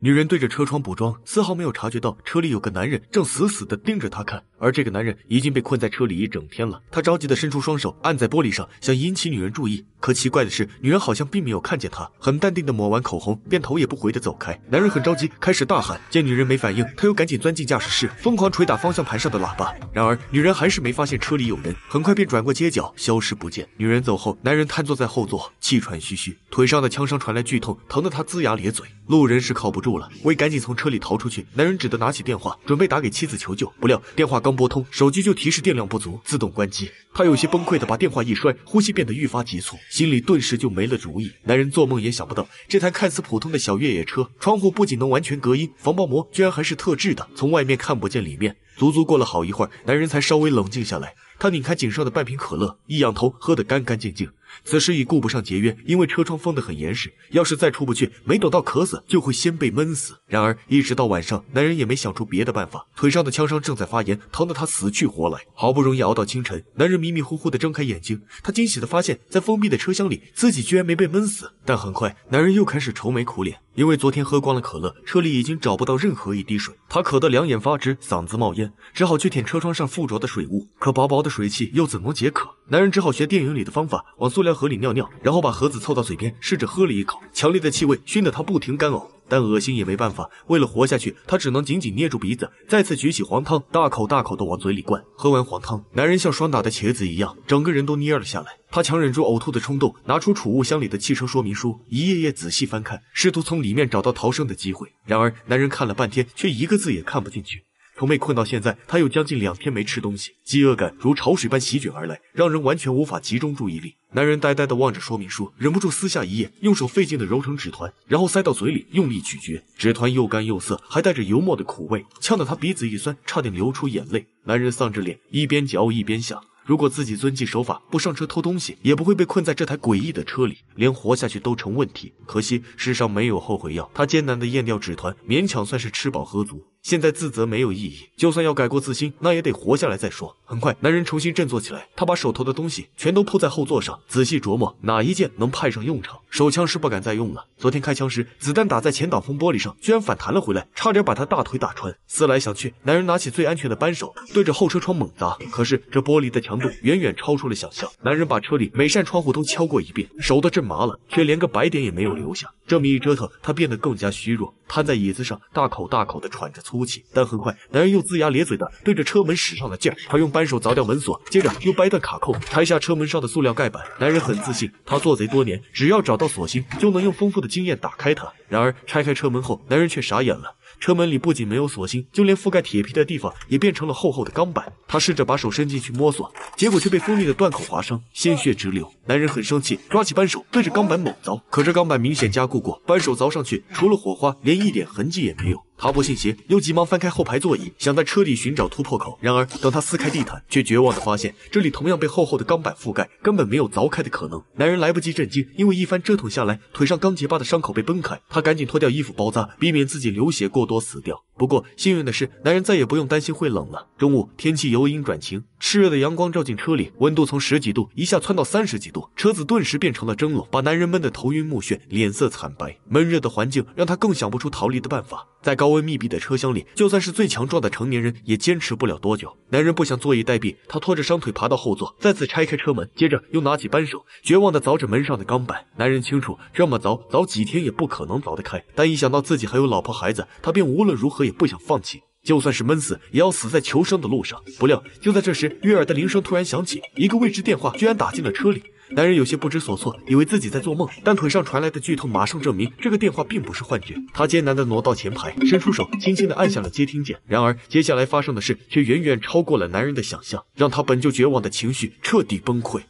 女人对着车窗补妆，丝毫没有察觉到车里有个男人正死死地盯着她看，而这个男人已经被困在车里一整天了。他着急地伸出双手按在玻璃上，想引起女人注意。可奇怪的是，女人好像并没有看见他，很淡定地抹完口红，便头也不回地走开。男人很着急，开始大喊。见女人没反应，他又赶紧钻进驾驶室，疯狂捶打方向盘上的喇叭。然而女人还是没发现车里有人，很快便转过街角消失不见。女人走后，男人瘫坐在后座，气喘吁吁，腿上的枪伤传来剧痛，疼得他龇牙咧嘴。路人是靠不住了，我也赶紧从车里逃出去，男人只得拿起电话，准备打给妻子求救。不料电话刚拨通，手机就提示电量不足，自动关机。他有些崩溃的把电话一摔，呼吸变得愈发急促，心里顿时就没了主意。男人做梦也想不到，这台看似普通的小越野车，窗户不仅能完全隔音，防爆膜居然还是特制的，从外面看不见里面。足足过了好一会儿，男人才稍微冷静下来。他拧开颈上的半瓶可乐，一仰头喝得干干净净。此时已顾不上节约，因为车窗封得很严实，要是再出不去，没等到渴死，就会先被闷死。然而一直到晚上，男人也没想出别的办法，腿上的枪伤正在发炎，疼得他死去活来。好不容易熬到清晨，男人迷迷糊糊地睁开眼睛，他惊喜地发现，在封闭的车厢里，自己居然没被闷死。但很快，男人又开始愁眉苦脸，因为昨天喝光了可乐，车里已经找不到任何一滴水。他渴得两眼发直，嗓子冒烟，只好去舔车窗上附着的水雾。可薄薄的水汽又怎能解渴？男人只好学电影里的方法，往塑料盒里尿尿，然后把盒子凑到嘴边，试着喝了一口。强烈的气味熏得他不停干呕，但恶心也没办法。为了活下去，他只能紧紧捏住鼻子，再次举起黄汤，大口大口的往嘴里灌。喝完黄汤，男人像霜打的茄子一样，整个人都蔫了下来。他强忍住呕吐的冲动，拿出储物箱里的汽车说明书，一页页仔细翻看，试图从里面找到逃生的机会。然而，男人看了半天，却一个字也看不进去。从被困到现在，他有将近两天没吃东西，饥饿感如潮水般席卷而来，让人完全无法集中注意力。男人呆呆地望着说明书，忍不住撕下一页，用手费劲地揉成纸团，然后塞到嘴里，用力咀嚼。纸团又干又涩，还带着油墨的苦味，呛得他鼻子一酸，差点流出眼泪。男人丧着脸，一边嚼一边想。如果自己遵纪守法，不上车偷东西，也不会被困在这台诡异的车里，连活下去都成问题。可惜世上没有后悔药，他艰难地咽掉纸团，勉强算是吃饱喝足。现在自责没有意义，就算要改过自新，那也得活下来再说。很快，男人重新振作起来，他把手头的东西全都铺在后座上，仔细琢磨哪一件能派上用场。手枪是不敢再用了，昨天开枪时，子弹打在前挡风玻璃上，居然反弹了回来，差点把他大腿打穿。思来想去，男人拿起最安全的扳手，对着后车窗猛砸。可是这玻璃的强度远远超出了想象，男人把车里每扇窗户都敲过一遍，手都震麻了，却连个白点也没有留下。这么一折腾，他变得更加虚弱，瘫在椅子上，大口大口的喘着粗哭泣。但很快，男人又龇牙咧嘴的对着车门使上了劲儿。他用扳手凿掉门锁，接着又掰断卡扣，拆下车门上的塑料盖板。男人很自信，他做贼多年，只要找到锁芯，就能用丰富的经验打开它。然而拆开车门后，男人却傻眼了。车门里不仅没有锁芯，就连覆盖铁皮的地方也变成了厚厚的钢板。他试着把手伸进去摸索，结果却被锋利的断口划伤，鲜血直流。男人很生气，抓起扳手对着钢板猛凿，可这钢板明显加固过，扳手凿上去除了火花，连一点痕迹也没有。他不信邪，又急忙翻开后排座椅，想在车里寻找突破口。然而，等他撕开地毯，却绝望地发现这里同样被厚厚的钢板覆盖，根本没有凿开的可能。男人来不及震惊，因为一番折腾下来，腿上刚结疤的伤口被崩开。他赶紧脱掉衣服包扎，避免自己流血过多死掉。不过幸运的是，男人再也不用担心会冷了。中午，天气由阴转晴，炽热的阳光照进车里，温度从十几度一下窜到三十几度，车子顿时变成了蒸笼，把男人闷得头晕目眩，脸色惨白。闷热的环境让他更想不出逃离的办法。在高高温密闭的车厢里，就算是最强壮的成年人也坚持不了多久。男人不想坐以待毙，他拖着伤腿爬到后座，再次拆开车门，接着又拿起扳手，绝望地凿着门上的钢板。男人清楚，这么凿，凿几天也不可能凿得开。但一想到自己还有老婆孩子，他便无论如何也不想放弃。就算是闷死，也要死在求生的路上。不料，就在这时，悦耳的铃声突然响起，一个未知电话居然打进了车里。男人有些不知所措，以为自己在做梦，但腿上传来的剧痛马上证明这个电话并不是幻觉。他艰难地挪到前排，伸出手，轻轻地按下了接听键。然而，接下来发生的事却远远超过了男人的想象，让他本就绝望的情绪彻底崩溃。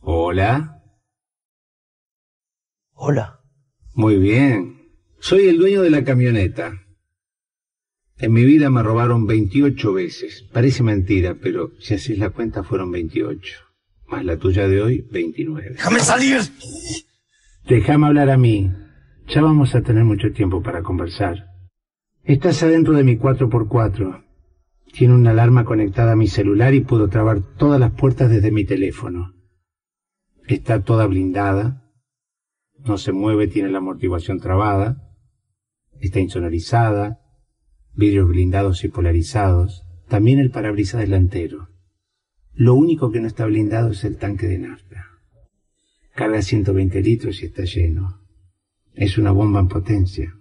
Hola. Hola. Muy bien. Soy el dueño de la camioneta. En mi vida me robaron 28 veces. Parece mentira, pero si haces la cuenta fueron 28. Más la tuya de hoy, 29. ¡Déjame salir! Déjame hablar a mí. Ya vamos a tener mucho tiempo para conversar. Estás adentro de mi 4x4. Tiene una alarma conectada a mi celular y puedo trabar todas las puertas desde mi teléfono. Está toda blindada. No se mueve, tiene la amortiguación trabada. está insonorizada, vidrios blindados y polarizados, también el parabrisas delantero. Lo único que no está blindado es el tanque de nafta. Carga 120 litros y está lleno. Es una bomba en potencia.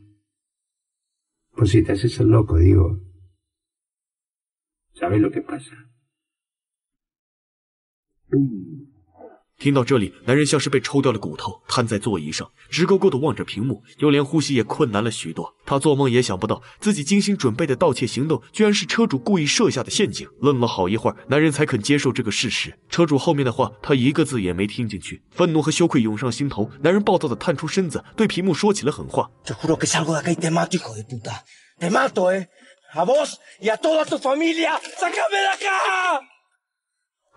Por si te haces el loco, digo. ¿Sabes lo que pasa? 听到这里，男人像是被抽掉了骨头，瘫在座椅上，直勾勾的望着屏幕，就连呼吸也困难了许多。他做梦也想不到，自己精心准备的盗窃行动，居然是车主故意设下的陷阱。愣了好一会儿，男人才肯接受这个事实。车主后面的话，他一个字也没听进去，愤怒和羞愧涌上心头。男人暴躁的探出身子，对屏幕说起了狠话。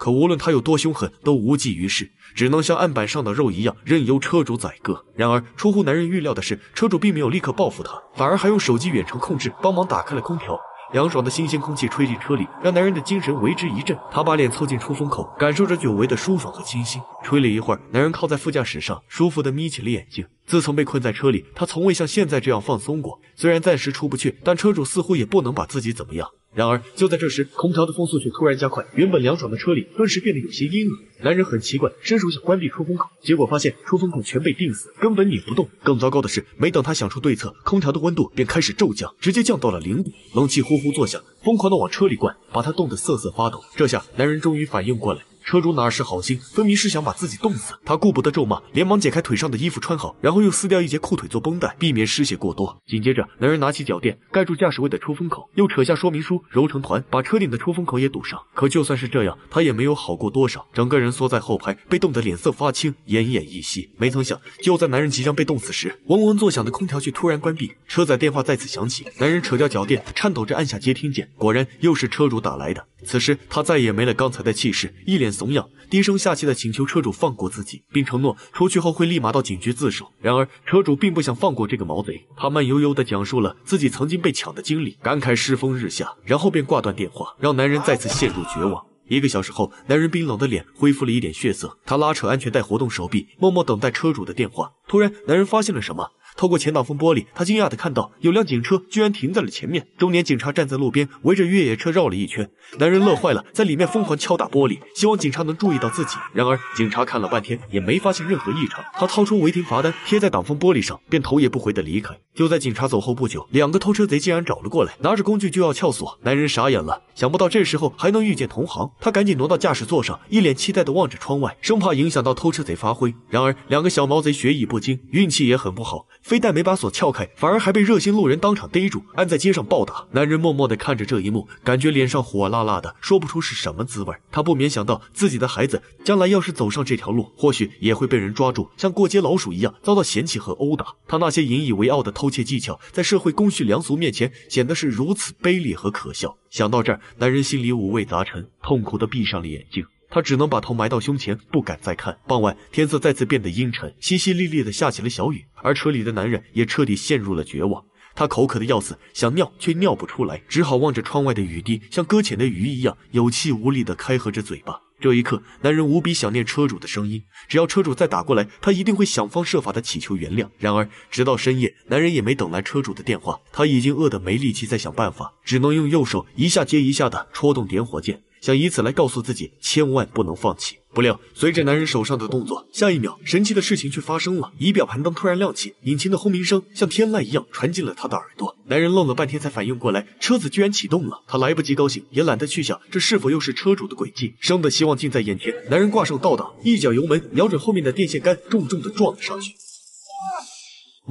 可无论他有多凶狠，都无济于事，只能像案板上的肉一样，任由车主宰割。然而，出乎男人预料的是，车主并没有立刻报复他，反而还用手机远程控制，帮忙打开了空调。凉爽的新鲜空气吹进车里，让男人的精神为之一振。他把脸凑近出风口，感受着久违的舒爽和清新。吹了一会儿，男人靠在副驾驶上，舒服的眯起了眼睛。自从被困在车里，他从未像现在这样放松过。虽然暂时出不去，但车主似乎也不能把自己怎么样。然而，就在这时，空调的风速却突然加快，原本凉爽的车里顿时变得有些阴冷。男人很奇怪，伸手想关闭出风口，结果发现出风口全被钉死，根本拧不动。更糟糕的是，没等他想出对策，空调的温度便开始骤降，直接降到了零度，冷气呼呼作响，疯狂的往车里灌，把他冻得瑟瑟发抖。这下，男人终于反应过来。车主哪是好心，分明是想把自己冻死。他顾不得咒骂，连忙解开腿上的衣服穿好，然后又撕掉一截裤腿做绷带，避免失血过多。紧接着，男人拿起脚垫盖住驾驶位的出风口，又扯下说明书揉成团，把车顶的出风口也堵上。可就算是这样，他也没有好过多少，整个人缩在后排，被冻得脸色发青，奄奄一息。没曾想，就在男人即将被冻死时，嗡嗡作响的空调却突然关闭，车载电话再次响起。男人扯掉脚垫，颤抖着按下接听键，果然又是车主打来的。此时他再也没了刚才的气势，一脸怂样，低声下气的请求车主放过自己，并承诺出去后会立马到警局自首。然而车主并不想放过这个毛贼，他慢悠悠的讲述了自己曾经被抢的经历，感慨世风日下，然后便挂断电话，让男人再次陷入绝望。一个小时后，男人冰冷的脸恢复了一点血色，他拉扯安全带，活动手臂，默默等待车主的电话。突然，男人发现了什么。透过前挡风玻璃，他惊讶地看到有辆警车居然停在了前面。中年警察站在路边，围着越野车绕了一圈。男人乐坏了，在里面疯狂敲打玻璃，希望警察能注意到自己。然而警察看了半天也没发现任何异常。他掏出违停罚单贴在挡风玻璃上，便头也不回地离开。就在警察走后不久，两个偷车贼竟然找了过来，拿着工具就要撬锁。男人傻眼了，想不到这时候还能遇见同行，他赶紧挪到驾驶座上，一脸期待地望着窗外，生怕影响到偷车贼发挥。然而两个小毛贼学艺不精，运气也很不好。非但没把锁撬开，反而还被热心路人当场逮住，按在街上暴打。男人默默地看着这一幕，感觉脸上火辣辣的，说不出是什么滋味。他不免想到，自己的孩子将来要是走上这条路，或许也会被人抓住，像过街老鼠一样遭到嫌弃和殴打。他那些引以为傲的偷窃技巧，在社会公序良俗面前显得是如此卑劣和可笑。想到这儿，男人心里五味杂陈，痛苦地闭上了眼睛。他只能把头埋到胸前，不敢再看。傍晚，天色再次变得阴沉，淅淅沥沥的下起了小雨，而车里的男人也彻底陷入了绝望。他口渴的要死，想尿却尿不出来，只好望着窗外的雨滴，像搁浅的鱼一样有气无力的开合着嘴巴。这一刻，男人无比想念车主的声音。只要车主再打过来，他一定会想方设法的祈求原谅。然而，直到深夜，男人也没等来车主的电话，他已经饿得没力气再想办法，只能用右手一下接一下的戳动点火键。想以此来告诉自己，千万不能放弃。不料，随着男人手上的动作，下一秒，神奇的事情却发生了。仪表盘灯突然亮起，引擎的轰鸣声像天籁一样传进了他的耳朵。男人愣了半天，才反应过来，车子居然启动了。他来不及高兴，也懒得去想这是否又是车主的诡计。生的希望近在眼前，男人挂上倒档，一脚油门，瞄准后面的电线杆，重重的撞了上去。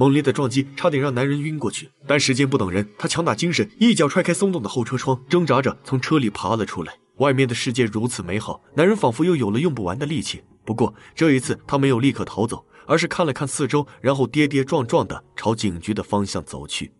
猛烈的撞击差点让男人晕过去，但时间不等人，他强打精神，一脚踹开松动的后车窗，挣扎着从车里爬了出来。外面的世界如此美好，男人仿佛又有了用不完的力气。不过这一次，他没有立刻逃走，而是看了看四周，然后跌跌撞撞的朝警局的方向走去。